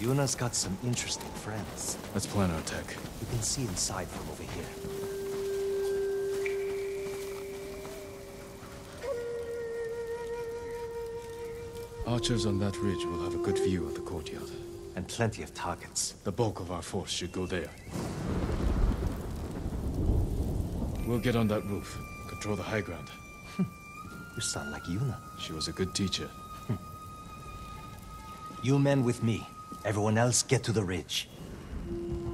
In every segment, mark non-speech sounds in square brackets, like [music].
Yuna's got some interesting friends. Let's plan our attack. You can see inside from over here. Archers on that ridge will have a good view of the courtyard. And plenty of targets. The bulk of our force should go there. We'll get on that roof, control the high ground. [laughs] You sound like Yuna. She was a good teacher. [laughs] You men with me. Everyone else get to the ridge.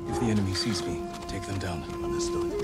If the enemy sees me, take them down. Understood.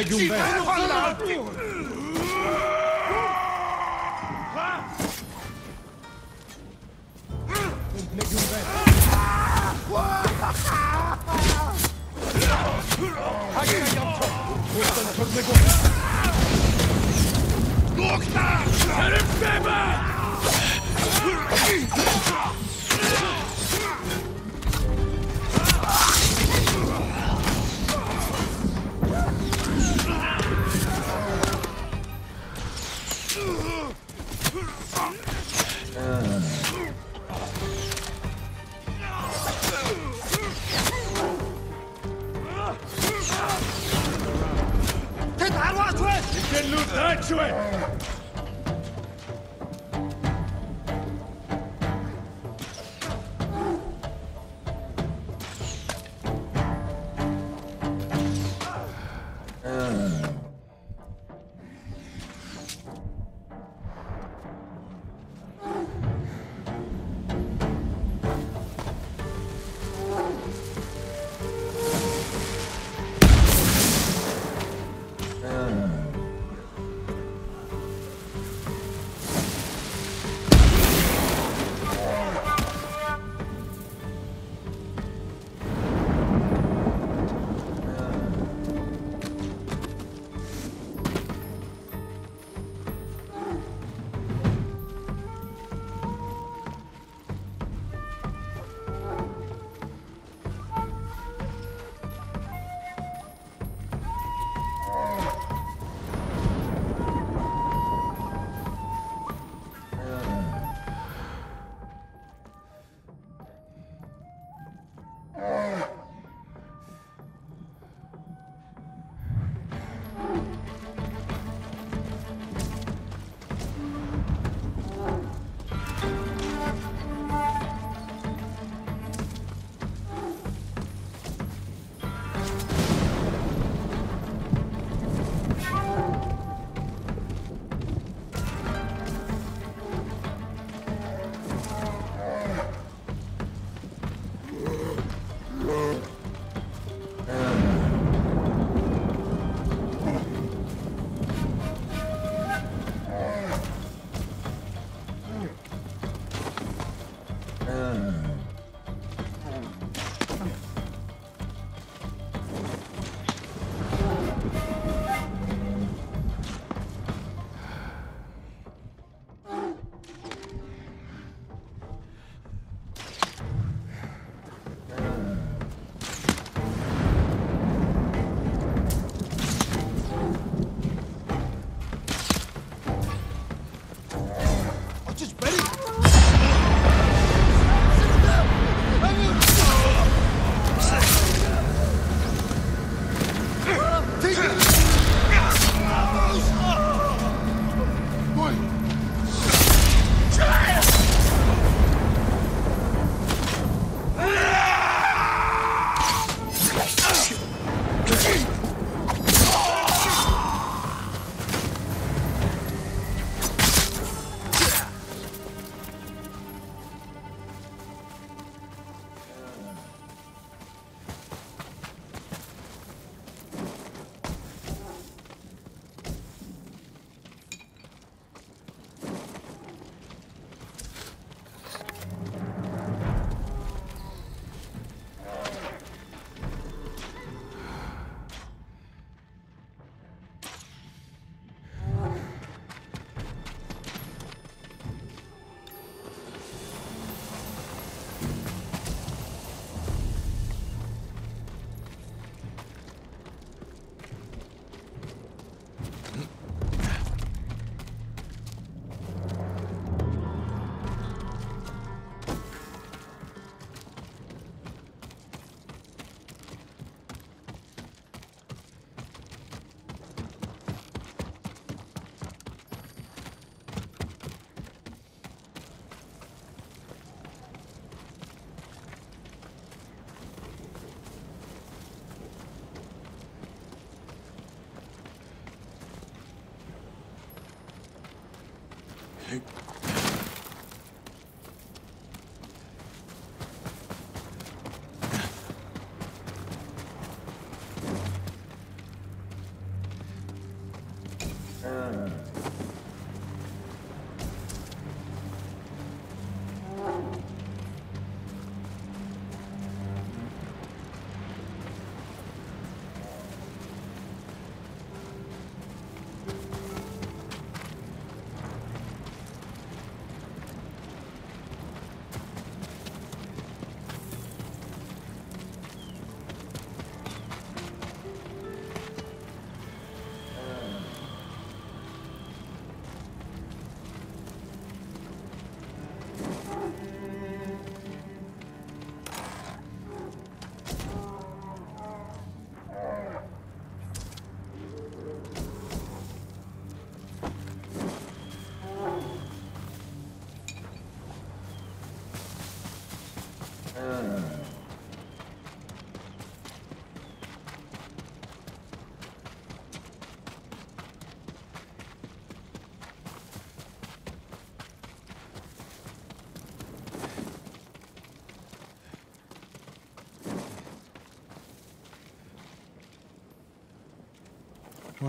légumes verts. Lukta! Herif bebe!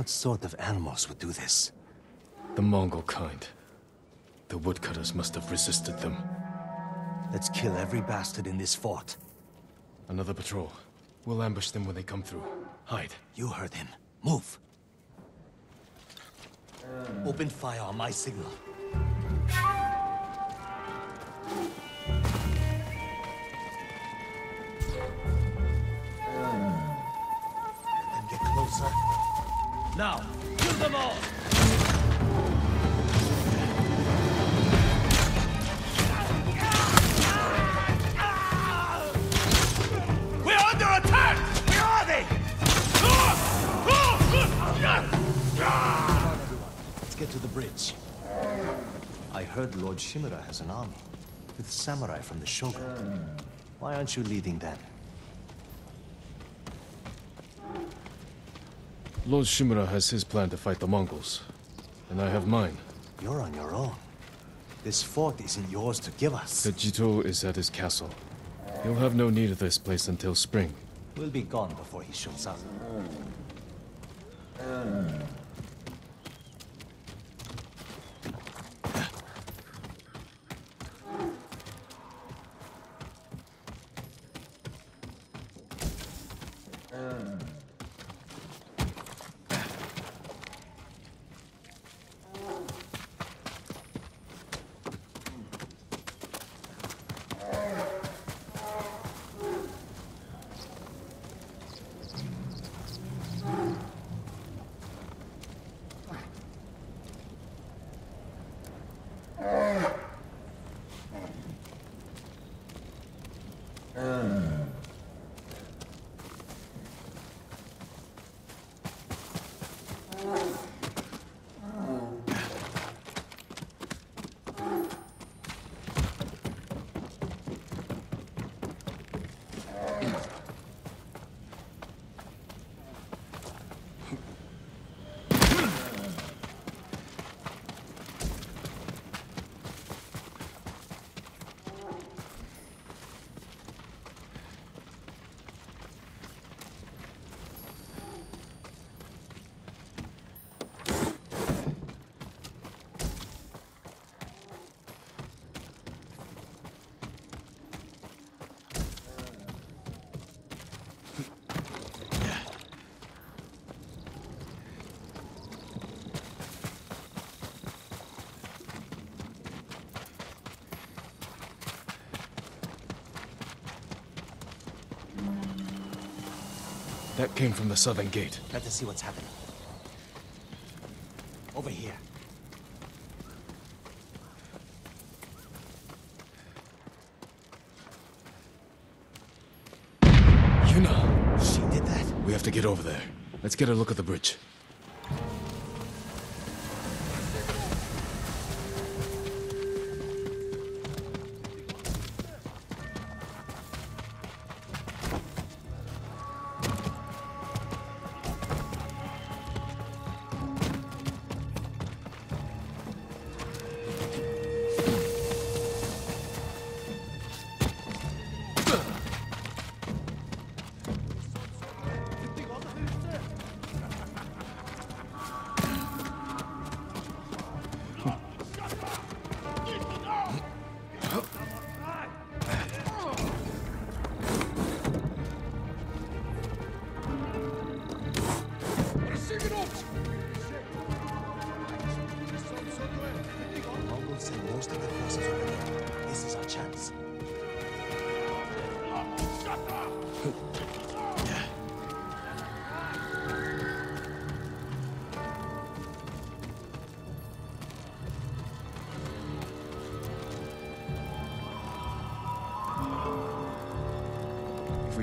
What sort of animals would do this? The Mongol kind. The woodcutters must have resisted them. Let's kill every bastard in this fort. Another patrol. We'll ambush them when they come through. Hide. You heard him. Move. Open fire on my signal. Now, kill them all! We're under attack! Where are they? Let's get to the bridge. I heard Lord Shimura has an army with samurai from the Shogun. Why aren't you leading them? Lord Shimura has his plan to fight the Mongols. And I have mine. You're on your own. This fort isn't yours to give us. The Jito is at his castle. He'll have no need of this place until spring. We'll be gone before he shows up. That came from the southern gate. Let us see what's happening. Over here. Yuna! She did that. We have to get over there. Let's get a look at the bridge.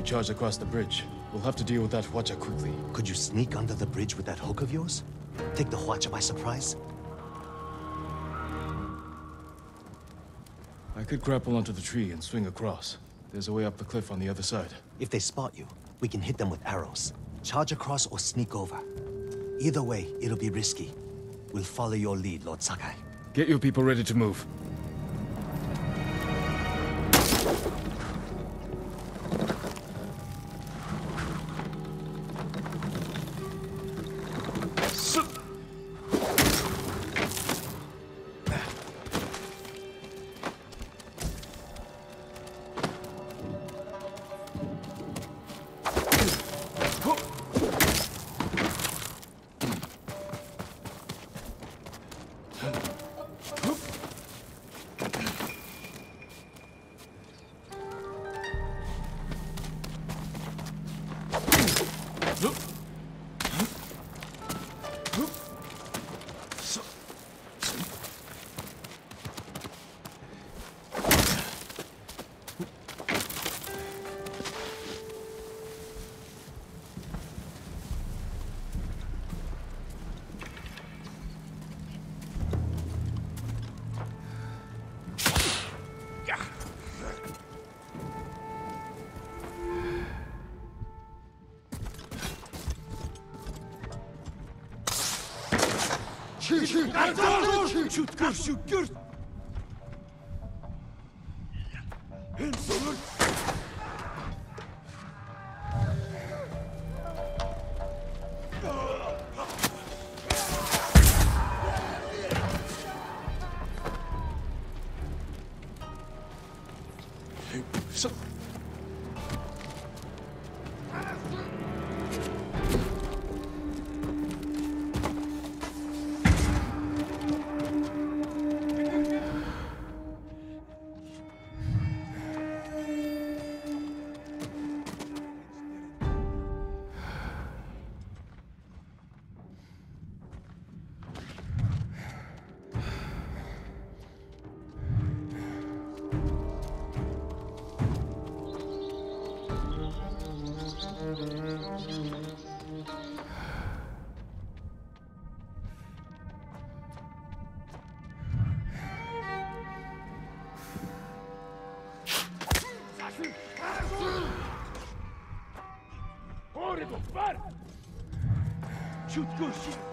Charge across the bridge. We'll have to deal with that Hwacha quickly. Could you sneak under the bridge with that hook of yours? Take the Hwacha by surprise? I could grapple onto the tree and swing across. There's a way up the cliff on the other side. If they spot you, we can hit them with arrows. Charge across or sneak over. Either way, it'll be risky. We'll follow your lead, Lord Sakai. Get your people ready to move. Тише! Тише! Чуткар, чуткар! Эн сорт! Kushi!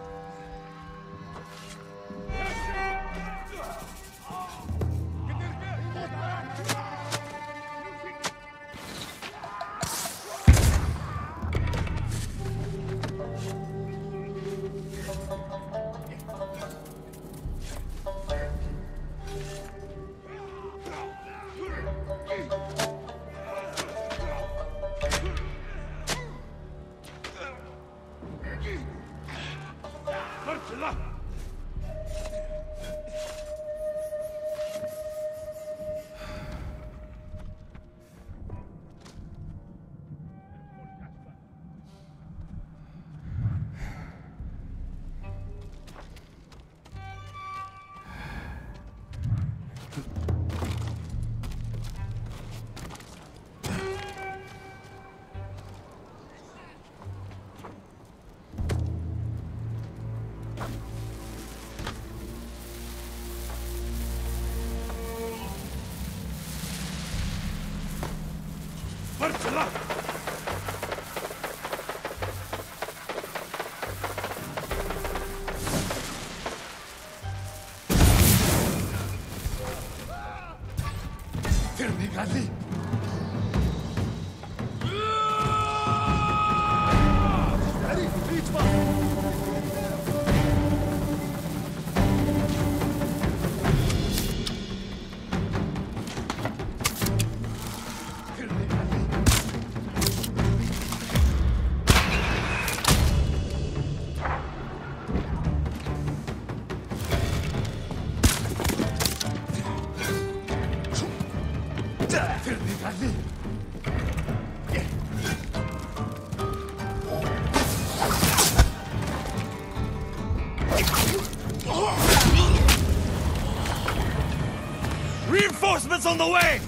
Reinforcements on the way!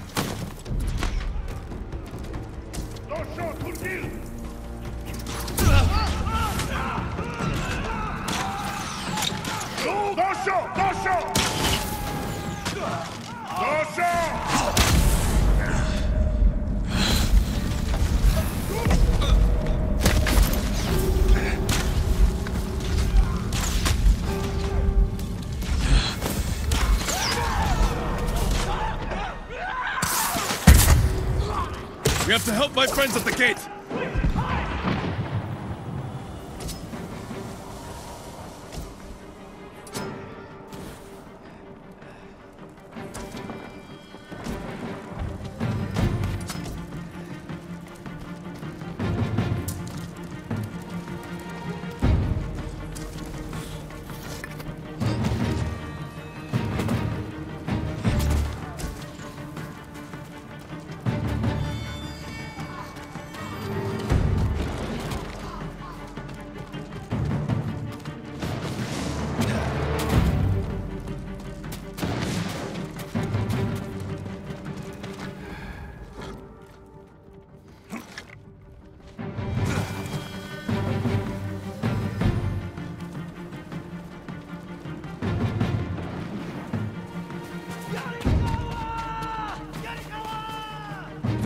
We have to help my friends at the gate!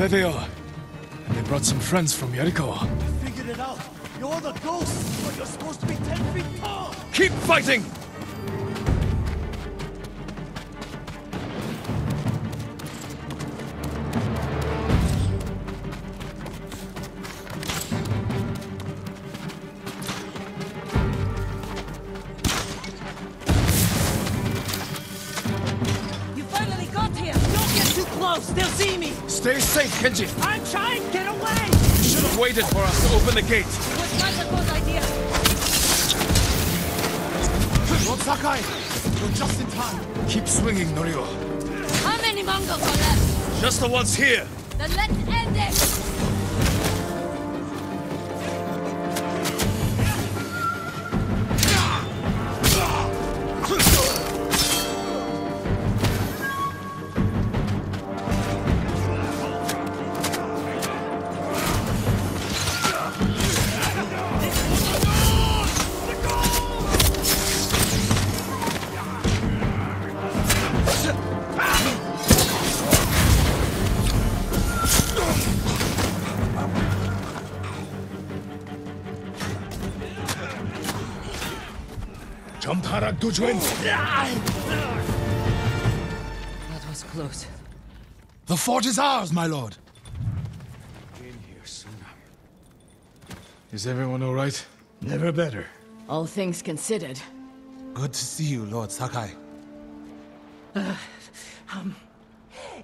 There they are. And they brought some friends from Yarikawa. Figured it out. You're the ghost, but you're supposed to be ten feet tall. Keep fighting! You finally got here! Don't get too close! They'll see me! Stay safe, Kenji! I'm trying! Get away! You should have waited for us to open the gate! It was not a good idea! Lord Sakai, you're just in time. Keep swinging, Norio. How many Mongols are left? Just the ones here! Then let's end it! Champara Dujuen! That was close. The fort is ours, my lord. In here sooner. Is everyone alright? Never better. All things considered. Good to see you, Lord Sakai. Um,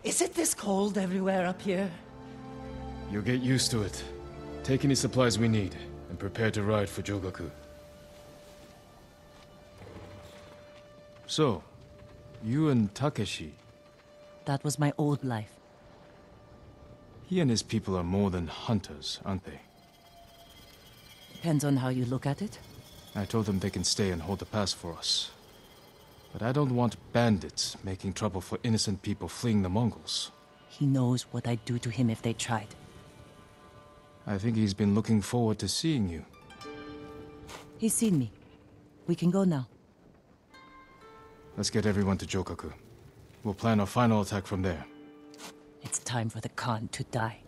Is it this cold everywhere up here? You'll get used to it. Take any supplies we need, and prepare to ride for Jogaku. So, you and Takeshi, That was my old life. he and his people are more than hunters, aren't they? Depends on how you look at it. I told them they can stay and hold the pass for us. But I don't want bandits making trouble for innocent people fleeing the Mongols. He knows what I'd do to him if they tried. I think he's been looking forward to seeing you. He's seen me. We can go now. Let's get everyone to Jogaku. We'll plan our final attack from there. It's time for the Khan to die.